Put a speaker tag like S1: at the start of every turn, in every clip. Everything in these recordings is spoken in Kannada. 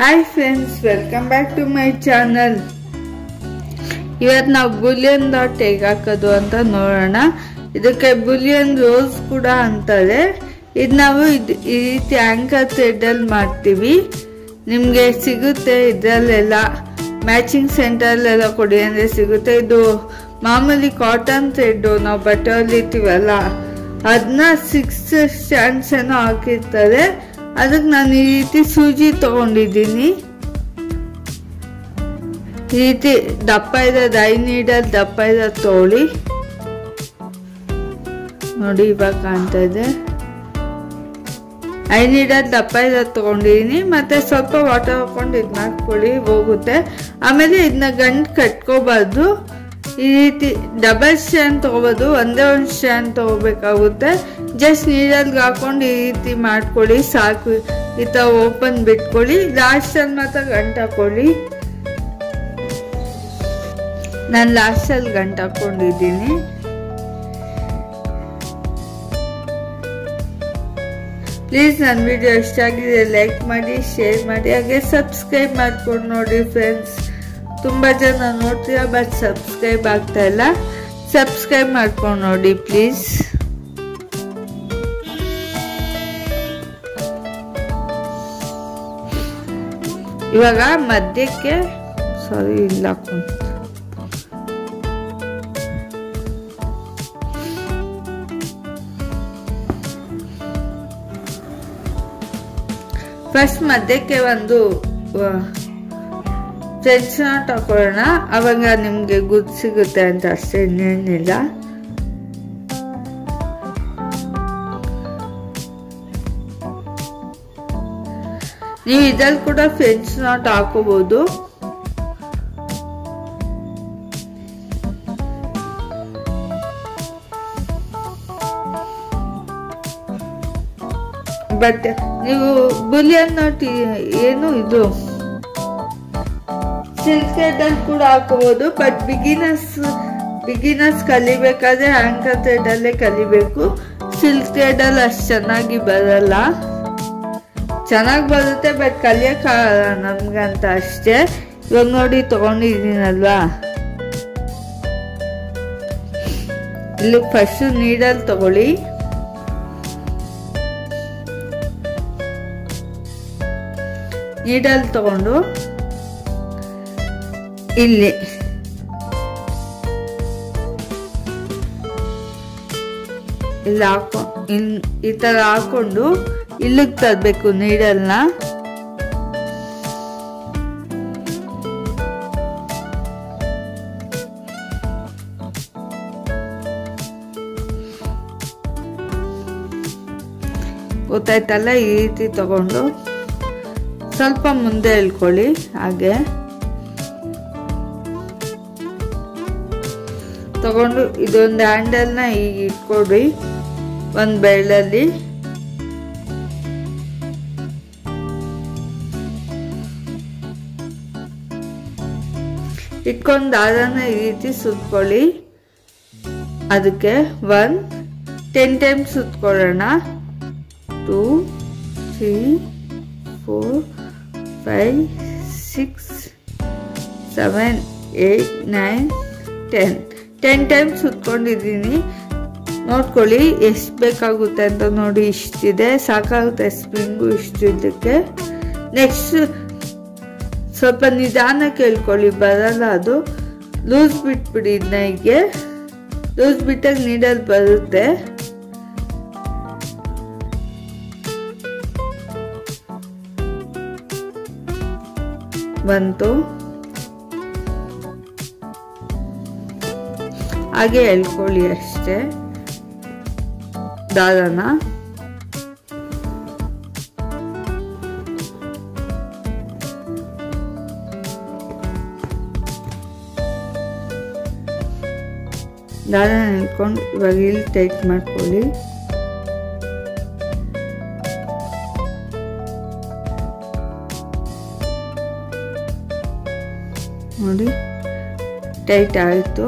S1: Hi friends welcome back to my channel ಇವತ್ತು ನಾವು ಬುಲಿಯನ್ ಡಾಟ್ ಹೇಗೆ ಹಾಕೋದು ಅಂತ ನೋಡೋಣ. ಇದಕ್ಕೆ ಬುಲಿಯನ್ ರೋಸ್ ಕೂಡ ಅಂತಾರೆ ಇದು ನಾವು ಇದು ಈ ರೀತಿ ಆ್ಯಂಕರ್ ಥ್ರೆಡ್ಡಲ್ಲಿ ಮಾಡ್ತೀವಿ. ನಿಮಗೆ ಸಿಗುತ್ತೆ ಇದರಲ್ಲೆಲ್ಲ ಮ್ಯಾಚಿಂಗ್ ಸೆಂಟರಲ್ಲೆಲ್ಲ ಕೊಡಿ ಅಂದರೆ ಸಿಗುತ್ತೆ. ಇದು ಮಾಮೂಲಿ ಕಾಟನ್ ಥ್ರೆಡ್ಡು ನಾವು ಬಟ್ಟೆಯಲ್ಲಿ ಹೊಲಿತೀವಲ್ಲ ಅದನ್ನ ಸಿಕ್ಸ್ ಸ್ಟ್ಯಾಂಡ್ಸ್ ಹಾಕಿರ್ತಾರೆ. ಅದಕ್ಕೆ ನಾನು ಈ ರೀತಿ ಸೂಜಿ ತೊಗೊಂಡಿದ್ದೀನಿ. ಈ ರೀತಿ ದಪ್ಪ ಇರೋದು ಐ ನೀಡಲ್ ದಪ್ಪ ಇರೋದು ತಗೊಳ್ಳಿ ನೋಡಿ ಇವಾಗ ಕಾಣ್ತಾ ಇದೆ. ಐ ನೀಡಲ್ ದಪ್ಪ ಇರೋದು ತಗೊಂಡಿದ್ದೀನಿ. ಮತ್ತು ಸ್ವಲ್ಪ ವಾಟರ್ ಹಾಕ್ಕೊಂಡು ಇದು ಮಾಡ್ಕೊಳ್ಳಿ ಹೋಗುತ್ತೆ. ಆಮೇಲೆ ಇದನ್ನ ಗಂಟು ಕಟ್ಕೋಬಾರ್ದು. ಈ ರೀತಿ ಡಬಲ್ ಸ್ಟ್ಯಾಂಡ್ ತೊಗೋಬೋದು, ಒಂದೇ ಒಂದು ಸ್ಟ್ಯಾಂಡ್ ತಗೋಬೇಕಾಗುತ್ತೆ. ಜಸ್ಟ್ ನೀರಲ್ಲಿ ಹಾಕೊಂಡು ಈ ರೀತಿ ಮಾಡ್ಕೊಳ್ಳಿ, ಸಾಕು. ಈ ಥರ ಓಪನ್ ಬಿಟ್ಕೊಳ್ಳಿ ಲಾಸ್ಟಲ್ಲಿ ಮಾತ್ರ ಗಂಟು ಹಾಕೊಳ್ಳಿ. ನಾನು ಲಾಸ್ಟಲ್ಲಿ ಗಂಟು ಹಾಕ್ಕೊಂಡಿದ್ದೀನಿ ಪ್ಲೀಸ್ ನನ್ನ ವಿಡಿಯೋ ಇಷ್ಟ ಆಗಿದೆ ಲೈಕ್ ಮಾಡಿ ಶೇರ್ ಮಾಡಿ, ಹಾಗೆ ಸಬ್ಸ್ಕ್ರೈಬ್ ಮಾಡ್ಕೊಂಡು ನೋಡಿ ಫ್ರೆಂಡ್ಸ್ ತುಂಬ ಜನ ನೋಡ್ತೀರಾ ಬಟ್ ಸಬ್ಸ್ಕ್ರೈಬ್ ಆಗ್ತಾ ಇಲ್ಲ. ಸಬ್ಸ್ಕ್ರೈಬ್ ಮಾಡ್ಕೊಂಡು ನೋಡಿ ಪ್ಲೀಸ್ ಇವಾಗ ಮಧ್ಯಕ್ಕೆ ಸಾರಿ ಇಲ್ಲ ಫಸ್ಟ್ ಮಧ್ಯಕ್ಕೆ ಒಂದು ಫ್ರೆಂಚ್ ನಾಟ್ ಹಾಕೊಳ್ಳೋಣ ಅವಾಗ ನಿಮಗೆ ಗುಡ್ ಸಿಗುತ್ತೆ ಅಂತ ಅಷ್ಟೇ ಇನ್ನೇನಿಲ್ಲ. ನೀವು ಇದ್ರಲ್ಲಿ ಕೂಡ ಫ್ರೆಂಚ್ ನಾಟ್ ಹಾಕೋಬಹುದು ಬಟ್ ನೀವು ಬುಲಿಯನ್ ನಾಟ್ ಏನು ಇದು ಸಿಲ್ಕ್ ಕೂಡ ಹಾಕೋಬಹುದು ಬಟ್ ಬಿಗಿನರ್ಸ್ ಬಿಗಿನರ್ಸ್ ಕಲಿಬೇಕಾದ್ರೆ ಆಂಕರ್ ಥ್ರೆಡ್ ಅಲ್ಲೇ ಕಲಿಬೇಕು. ಸಿಲ್ಕ್ ಥ್ರೆಡ್ ಅಲ್ಲಿ ಅಷ್ಟು ಚೆನ್ನಾಗಿ ಬರಲ್ಲ. ಚೆನ್ನಾಗಿ ಬರುತ್ತೆ ಬಟ್ ಕಲಿಯೋಕ್ಕಾಗಲ್ಲ ನಮಗಂತ ಅಷ್ಟೇ. ಇವಾಗ ನೋಡಿ ತಗೊಂಡಿದ್ದೀನಲ್ವಾ? ಇಲ್ಲಿ ಫಸ್ಟು ನೀಡಲ್ ತಗೊಳ್ಳಿ. ನೀಡಲ್ ತಗೊಂಡು. ಇಲ್ಲಿ. ಇಲ್ಲಿ ಹಾಕೊ ಇನ್ ಈ ಥರ ಹಾಕೊಂಡು ಇಲ್ಲಿಗೆ ತರಬೇಕು ನೀಡಲ್ನ? ಗೊತ್ತಾಯ್ತಲ್ಲ ಈ ರೀತಿ ತಗೊಂಡು? ಸ್ವಲ್ಪ ಮುಂದೆ ಇಳ್ಕೊಳ್ಳಿ ಹಾಗೆ. ತಗೊಂಡು ಇದೊಂದು ಹ್ಯಾಂಡಲ್ನ ಈಗ ಇಟ್ಕೊಡಿ, ಒಂದು ಬೆಳ್ಳಲ್ಲಿ. ಇಟ್ಕೊಂಡು ದಾರನ ಈ ರೀತಿ ಸುತ್ಕೊಳ್ಳಿ. ಅದಕ್ಕೆ one ten time ಸುತ್ಕೊಳ್ಳೋಣ. Two three four five six seven eight nine ten ten time ಸುತ್ಕೊಂಡಿದ್ದೀನಿ. ನೋಡ್ಕೊಳ್ಳಿ, ಎಷ್ಟು ಬೇಕಾಗುತ್ತೆ ಅಂತ ನೋಡಿ ಇಷ್ಟಿದೆ. ಸಾಕಾಗುತ್ತೆ ಸ್ಪ್ರಿಂಗು ಇಷ್ಟು ಇದಕ್ಕೆ ನೆಕ್ಸ್ಟ್ ಸ್ವಲ್ಪ ನಿಧಾನ ಕೇಳ್ಕೊಳ್ಳಿ ಬರಲ್ಲ ಅದು. ಲೂಸ್ ಬಿಟ್ಬಿಡಿ ನೈಗೆ ಲೂಸ್ ಬಿಟ್ಟಾಗ ನೀಡಲ್ ಬರುತ್ತೆ. ಬಂತು. ಹಾಗೆ ಹೇಳ್ಕೊಳ್ಳಿ ಅಷ್ಟೇ. ದಾರನ ದಾರನ ನೆನ್ಕೊಂಡು ಇವಾಗ ಇಲ್ಲಿ ಟೈಟ್ ಮಾಡ್ಕೊಳ್ಳಿ. ನೋಡಿ, ಟೈಟ್ ಆಯಿತು.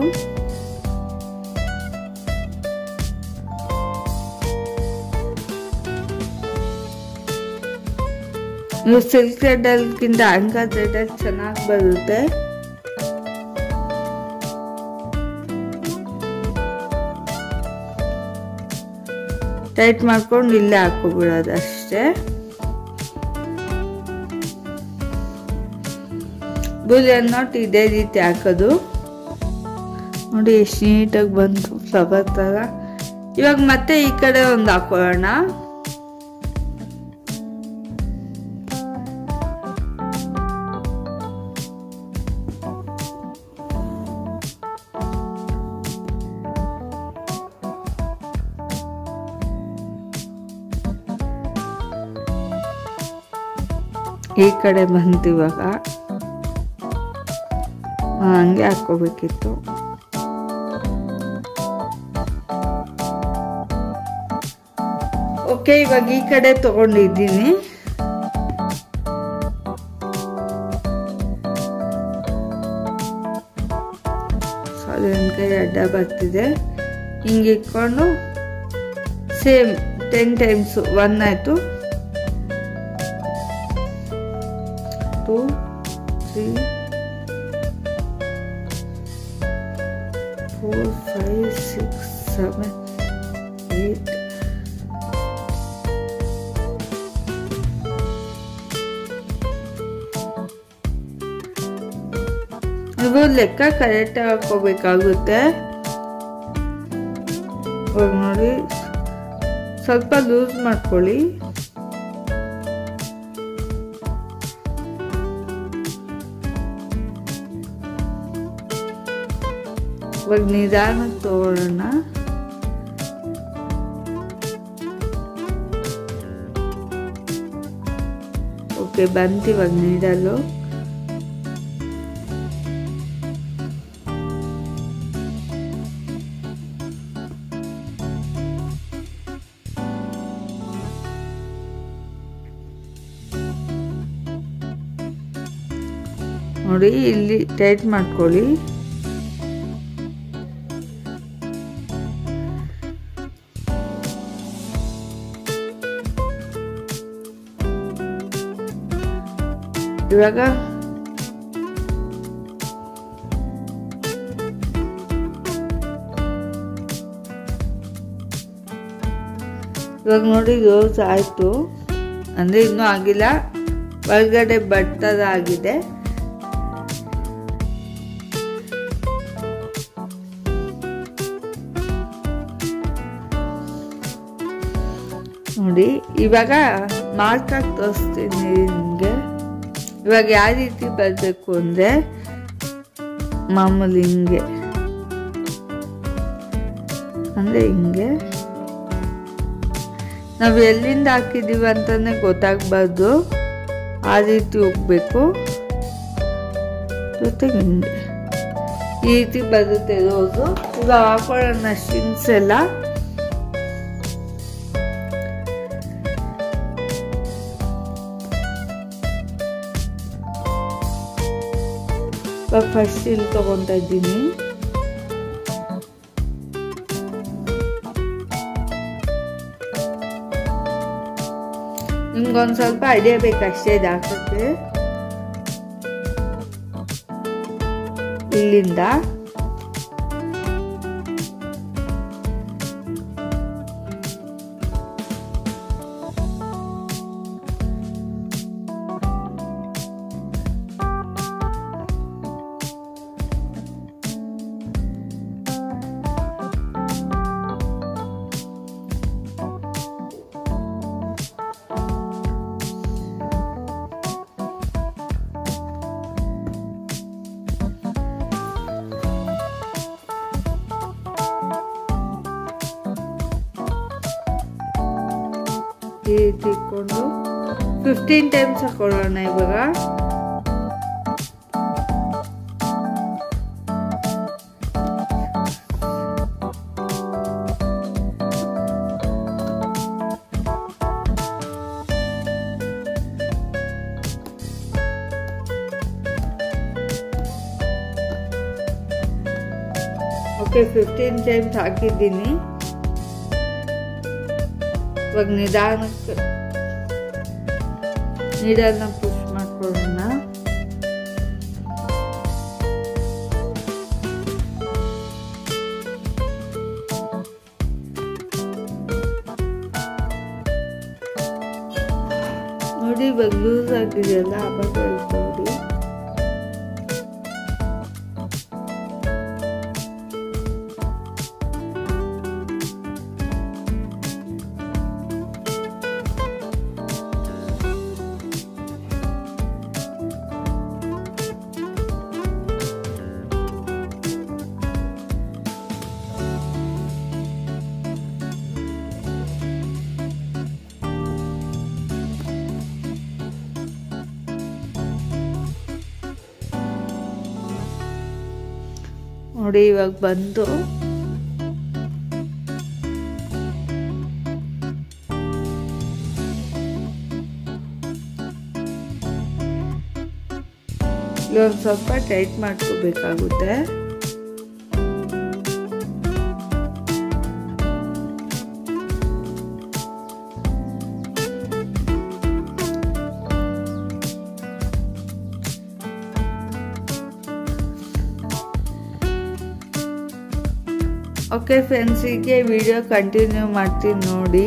S1: ನೀವು ಸಿಲ್ಕ್ ಥ್ರೆಡಲ್ಗಿಂತ ಆಂಕರ್ ಥ್ರೆಡಲ್ಲಿ ಚೆನ್ನಾಗಿ ಬರುತ್ತೆ. ಟೈಟ್ ಮಾಡ್ಕೊಂಡು ಇಲ್ಲೇ ಹಾಕೋಬಿಡೋದು ಅಷ್ಟೇ. ಬುಲಿಯನ್ ನೋಟ್ ಇದೇ ರೀತಿ ಹಾಕೋದು. ನೋಡಿ, ಎಷ್ಟು ನೀಟಾಗಿ ಬಂತು ಫ್ಲವರ್ ಥರ ಇವಾಗ ಮತ್ತೆ ಈ ಕಡೆ ಒಂದು ಹಾಕೊಳ್ಳೋಣ. ಈ ಕಡೆ ಬಂತು ಇವಾಗ ಹಂಗೆ ಹಾಕೋಬೇಕಿತ್ತು ಓಕೆ, ಇವಾಗ ಈ ಕಡೆ ತಗೊಂಡಿದ್ದೀನಿ. ಕೈ ಅಡ್ಡ ಬರ್ತಿದೆ. ಹಿಂಗೆ ಇಟ್ಕೊಂಡು, ಸೇಮ್ ಟೆನ್ ಟೈಮ್ಸು ಒನ್ ಆಯಿತು. Two three four five six seven eight ನೀವು ಲೆಕ್ಕ ಕರೆಕ್ಟಾಗಿ ಹಾಕೋಬೇಕಾಗುತ್ತೆ ಇವಾಗ ನೋಡಿ ಸ್ವಲ್ಪ ಲೂಸ್ ಮಾಡ್ಕೊಳ್ಳಿ ಇವಾಗ ನಿಧಾನಕ್ಕೆ ತಗೊಳ್ಳೋಣ ಓಕೆ ಬಂತು ಇವಾಗ ನೀಡಲು. ನೋಡಿ ಇಲ್ಲಿ ಟೈಟ್ ಮಾಡ್ಕೊಳ್ಳಿ. ಇವಾಗ ಇವಾಗ ನೋಡಿ ರೋಸ್ ಆಯಿತು ಅಂದರೆ ಇನ್ನೂ ಆಗಿಲ್ಲ. ಒಳಗಡೆ ಬಟ್ಟದ ಆಗಿದೆ ನೋಡಿ, ಇವಾಗ ಮಾರ್ಕಾಗಿ ತೋರಿಸ್ತೀನಿ ನಿಮಗೆ. ಇವಾಗ ಯಾವ ರೀತಿ ಬರಬೇಕು ಅಂದರೆ ಮಾಮೂಲಿ ಹಿಂಗೆ. ಅಂದರೆ ಹಿಂಗೆ. ನಾವು ಎಲ್ಲಿಂದ ಹಾಕಿದ್ದೀವಿ ಅಂತಲೇ ಗೊತ್ತಾಗಬಾರ್ದು. ಆ ರೀತಿ ಹೋಗ್ಬೇಕು. ಜೊತೆಗೆ ಹಿಂಗೆ. ಈ ರೀತಿ ಬರುತ್ತೆ ರೋಸು. ಇವಾಗ ಹಾಕೊಳ್ಳೋಣ ಸ್ಟಿಂಗ್ಸ್ ಎಲ್ಲ. ಇವಾಗ ಫಸ್ಟ್ ಇಲ್ಲಿ ತಗೊತಾ ಇದ್ದೀನಿ ನಿಮ್ಗೊಂದು ಸ್ವಲ್ಪ ಐಡಿಯಾ ಬೇಕಷ್ಟೇ ಇದಾಗುತ್ತೆ ಇಲ್ಲಿಂದ ರೀತಿ ಇಟ್ಕೊಂಡು ಫಿಫ್ಟೀನ್ ಟೈಮ್ಸ್ ಹಾಕೊಳ್ಳೋಣ ಇವಾಗ ಓಕೆ ಫಿಫ್ಟೀನ್ ಟೈಮ್ಸ್ ಹಾಕಿದ್ದೀನಿ ಇವಾಗ ನಿಧಾನಕ್ಕೆ ನೀಡಲ್ನ ಪುಷ್ ಮಾಡ್ಕೊಳ್ಳೋಣ. ನೋಡಿ ಇವಾಗ ಲೂಸ್ ಆಗಿದೆಯಲ್ಲ ಆವಾಗ ನೋಡಿ ಇವಾಗ ಬಂದು. ಇಲ್ಲೊಂದು ಸ್ವಲ್ಪ ಟೈಟ್ ಮಾಡ್ಕೋಬೇಕಾಗುತ್ತೆ. ಓಕೆ ಫ್ರೆಂಡ್ಸ್ ವಿಡಿಯೋ ಕಂಟಿನ್ಯೂ ಮಾಡ್ತೀನಿ ನೋಡಿ.